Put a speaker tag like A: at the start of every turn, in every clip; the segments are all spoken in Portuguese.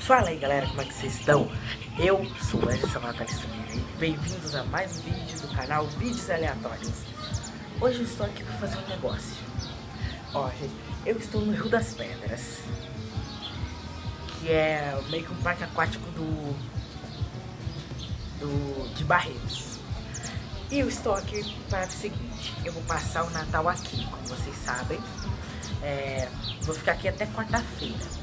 A: Fala aí galera, como é que vocês estão? Eu sou o Edson Natalissonina e bem-vindos a mais um vídeo do canal Vídeos Aleatórios. Hoje eu estou aqui para fazer um negócio. Ó, gente, eu estou no Rio das Pedras, que é meio que um parque aquático do, do de Barretos. E eu estou aqui para o seguinte, eu vou passar o Natal aqui, como vocês sabem. É, vou ficar aqui até quarta-feira.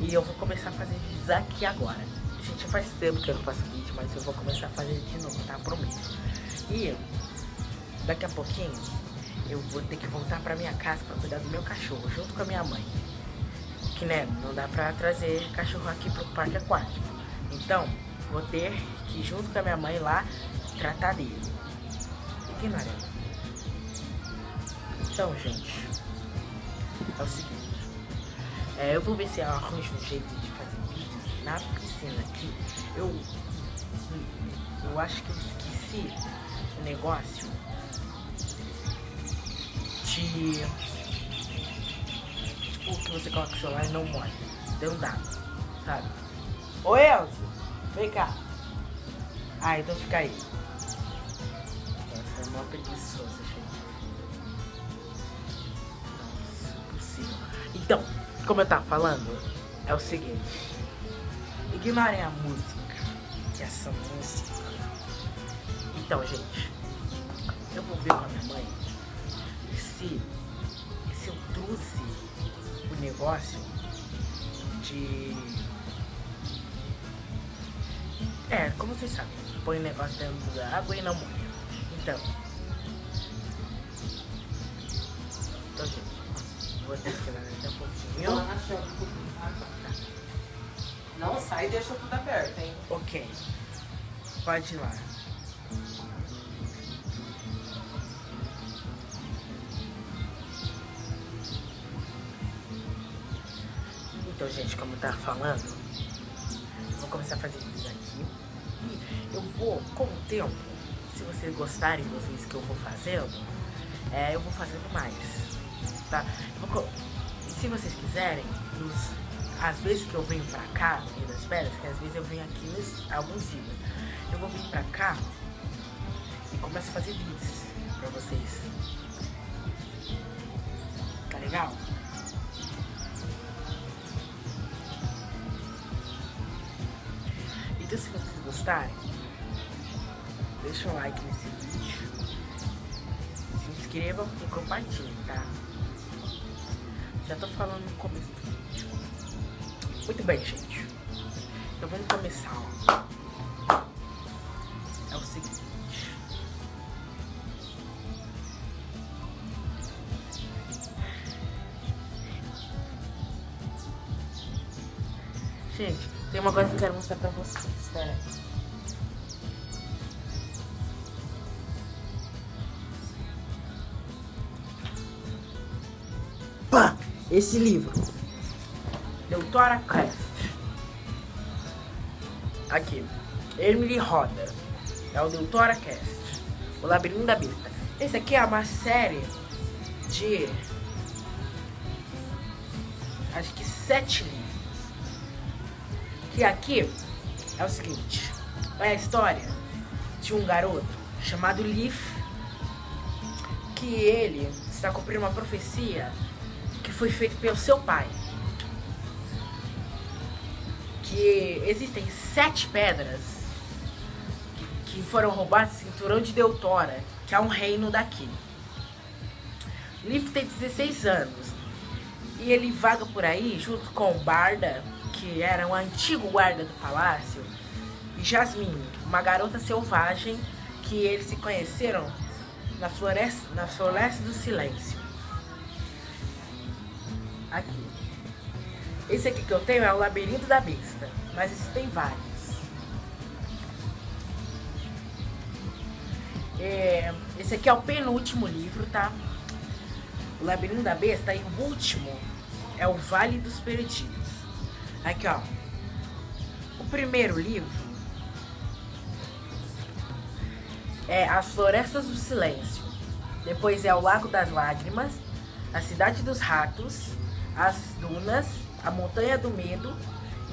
A: E eu vou começar a fazer vídeos aqui agora. Gente, faz tempo que eu não faço vídeo, mas eu vou começar a fazer de novo, tá? Prometo. E daqui a pouquinho eu vou ter que voltar pra minha casa pra cuidar do meu cachorro, junto com a minha mãe. Que né, não dá pra trazer cachorro aqui pro parque aquático. Então, vou ter que junto com a minha mãe lá tratar dele. Ignora. Então, gente, é o seguinte. É, eu vou ver se eu arranjo um jeito de fazer vídeos na piscina aqui. Eu, eu acho que eu esqueci o negócio de... Tipo, que você coloca o celular e não molha. Deu dado, sabe? Ô Elcio, vem cá. Ah, então fica aí. Nossa, é uma preguiçosa, gente. Nossa, impossível. Então, como eu tava falando, é o seguinte. Ignorem a música, que é essa música. Então, gente, eu vou ver com a minha mãe se, se eu trouxe o negócio de. É, como vocês sabem, põe o negócio dentro da água e não molha. Então. Então, gente. Vou lá daqui a pouquinho.
B: Não sai e deixa tudo aberto, hein?
A: Ok. Pode ir lá. Então, gente, como eu tava falando, vou começar a fazer isso aqui. E eu vou, com o tempo, se vocês gostarem dos vídeos que eu vou fazendo, é, eu vou fazendo mais tá? Se vocês quiserem, nos, às vezes que eu venho pra cá, no Rio das Pedras, que às vezes eu venho aqui nos, alguns dias, eu vou vir pra cá e começo a fazer vídeos pra vocês. Tá legal? Então se vocês gostarem, deixa um like nesse vídeo, se inscrevam e compartilhem, tá? Já tô falando no começo do vídeo. Muito bem, gente. Então vamos começar, ó. É o seguinte. Gente, tem uma coisa que eu quero mostrar pra vocês. Espera esse livro. Doutora Crest. Aqui. Emily Roda. É o Doutora Cast. O Labirinto da Besta. Esse aqui é uma série de. Acho que sete livros. Que aqui é o seguinte: é a história de um garoto chamado Leaf. Que ele está cumprindo uma profecia foi feito pelo seu pai. Que existem sete pedras que, que foram roubadas do cinturão de Deutora, que é um reino daqui. Leaf tem 16 anos e ele vaga por aí junto com Barda, que era um antigo guarda do palácio, e Jasmine, uma garota selvagem que eles se conheceram na floresta, na floresta do silêncio. Aqui. Esse aqui que eu tenho é o Labirinto da Besta, mas esse tem vários. É, esse aqui é o penúltimo livro, tá? O Labirinto da Besta e o último é o Vale dos Perdidos. Aqui, ó. O primeiro livro é As Florestas do Silêncio. Depois é o Lago das Lágrimas, A Cidade dos Ratos, as Dunas, A Montanha do Medo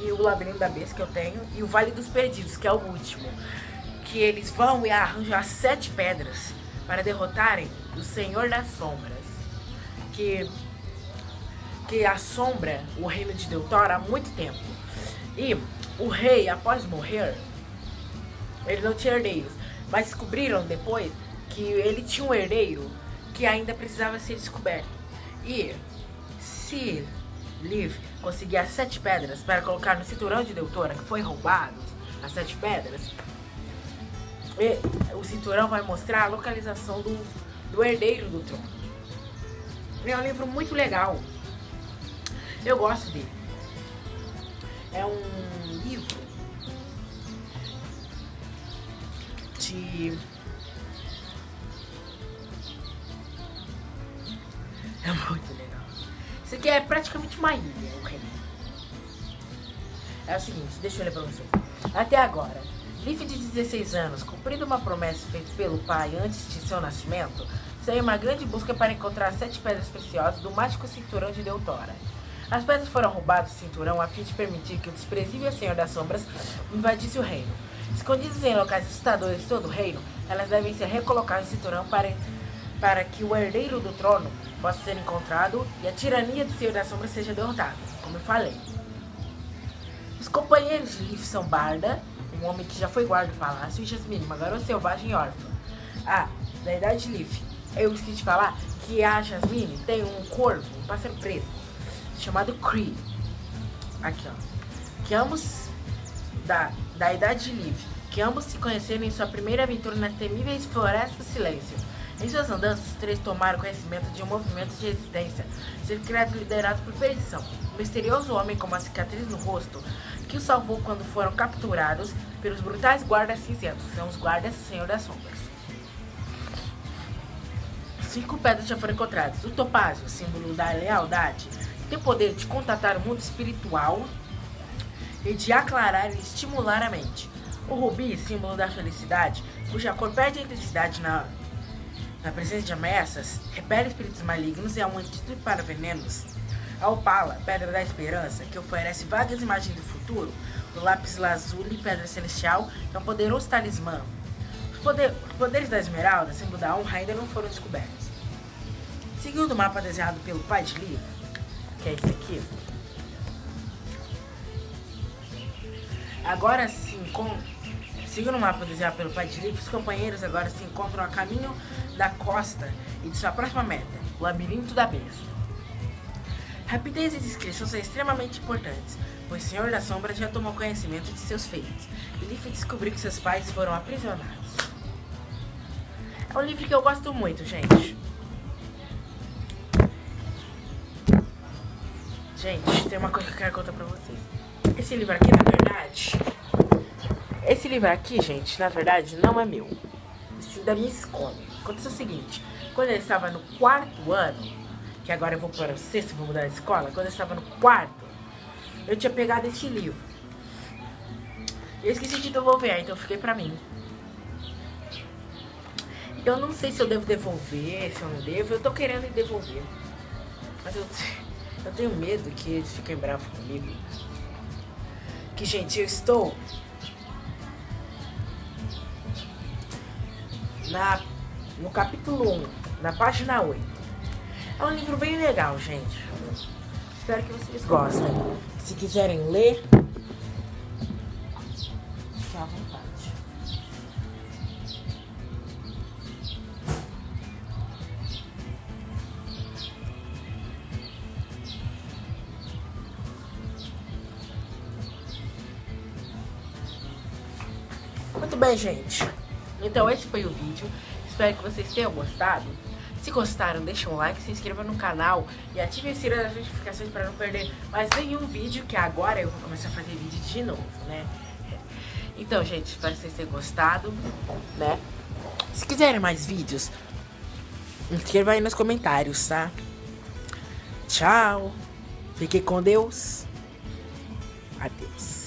A: e o Labirinto da Besta que eu tenho, e o Vale dos Perdidos, que é o último. Que eles vão arranjam as sete pedras para derrotarem o Senhor das Sombras. Que, que assombra o reino de Deltor há muito tempo. E o rei, após morrer, ele não tinha herdeiros. Mas descobriram depois que ele tinha um herdeiro que ainda precisava ser descoberto. E se Liv conseguir as sete pedras para colocar no cinturão de Deutora, que foi roubado, as sete pedras, o cinturão vai mostrar a localização do, do herdeiro do trono. É um livro muito legal. Eu gosto dele. É um livro de É muito aqui é praticamente uma ilha, o reino. É o seguinte, deixa eu ler pra vocês. Até agora, Leaf de 16 anos, cumprindo uma promessa feita pelo pai antes de seu nascimento, saiu uma grande busca para encontrar sete pedras preciosas do mágico cinturão de Deutora. As pedras foram roubadas do cinturão a fim de permitir que o desprezível Senhor das Sombras invadisse o reino. Escondidas em locais assustadores de todo o reino, elas devem ser recolocadas no cinturão para, para que o herdeiro do trono possa ser encontrado e a tirania do Senhor das Sombras seja derrotada, como eu falei. Os companheiros de Leaf são Barda, um homem que já foi guarda do palácio, e Jasmine, uma garota selvagem órfã. Ah, da idade de Leaf, eu esqueci de falar que a Jasmine tem um corvo, um pássaro preto, chamado Cree. Aqui, ó. Que ambos, da, da idade de Leaf, que ambos se conheceram em sua primeira aventura nas temíveis florestas do silêncio em suas andanças, os três tomaram conhecimento de um movimento de resistência, secreto liderado por perdição. Um misterioso homem com uma cicatriz no rosto que os salvou quando foram capturados pelos brutais guardas cinzentos, são os guardas Senhor das Sombras. Cinco pedras já foram encontradas. O topázio, símbolo da lealdade, tem o poder de contatar o mundo espiritual e de aclarar e estimular a mente. O rubi, símbolo da felicidade, cuja cor perde a intensidade na na presença de ameaças, repele espíritos malignos e é um antídoto para venenos. A opala, pedra da esperança, que oferece vagas imagens do futuro, o lápis lazuli, pedra celestial, é um poderoso talismã. Os, poder, poderes da esmeralda, símbolo da honra, ainda não foram descobertos. Seguindo o mapa desenhado pelo pai de Liv, que é esse aqui, agora se encontra Seguindo o mapa desenhado pelo pai de Liv, os companheiros agora se encontram a caminho da costa e de sua próxima meta, o Labirinto da Besta. Rapidez e discrição são extremamente importantes, pois o Senhor da Sombra já tomou conhecimento de seus feitos, e Leaf descobriu que seus pais foram aprisionados. É um livro que eu gosto muito, gente. Gente, tem uma coisa que eu quero contar pra vocês. Esse livro aqui, na verdade... Esse livro aqui, gente, na verdade, não é meu. É da minha escola. Aconteceu o seguinte, quando eu estava no quarto ano, que agora eu vou para o sexto, vou mudar de escola, quando eu estava no quarto, eu tinha pegado esse livro. Eu esqueci de devolver, então fiquei pra mim. Eu não sei se eu devo devolver, se eu não devo. Eu tô querendo devolver. Mas eu, eu tenho medo que eles fiquem bravos comigo. Que, gente, eu estou na no capítulo 1, na página 8. É um livro bem legal, gente. Espero que vocês gostem. Se quiserem ler, fique à vontade. Muito bem, gente. Então esse foi o vídeo. Espero que vocês tenham gostado. Se gostaram, deixem um like, se inscreva no canal e ative sininho das notificações para não perder mais nenhum vídeo, que agora eu vou começar a fazer vídeo de novo, né? Então, gente, espero que vocês tenham gostado, né? Se quiserem mais vídeos, inscreva aí nos comentários, tá? Tchau. Fique com Deus. Adeus.